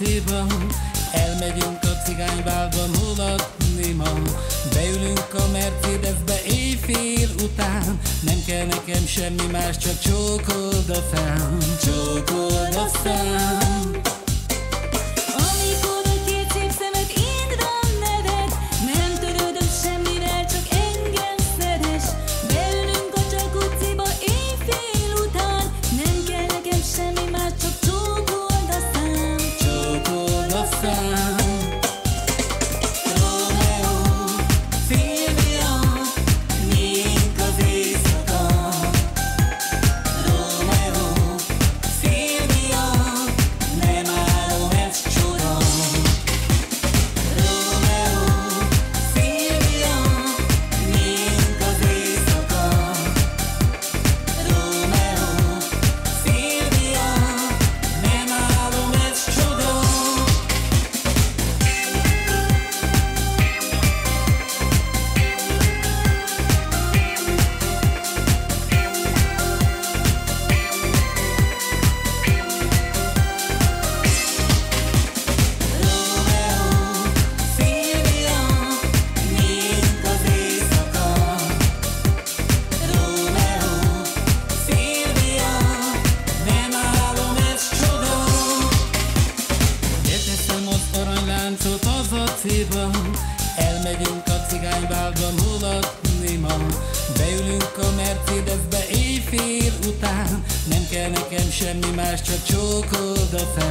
zaciba Elmegyünk a cigányválba mulatni ma. Beülünk a Mercedesbe éjfél után. Nem kell nekem semmi más, csak csókold a fám Csókold a sun. Fám taxiba Elmegyünk a cigányválba mulatni ma. Beülünk a Mercedesbe éjfél után. Nem kell nekem semmi más, csak csókold a Csókold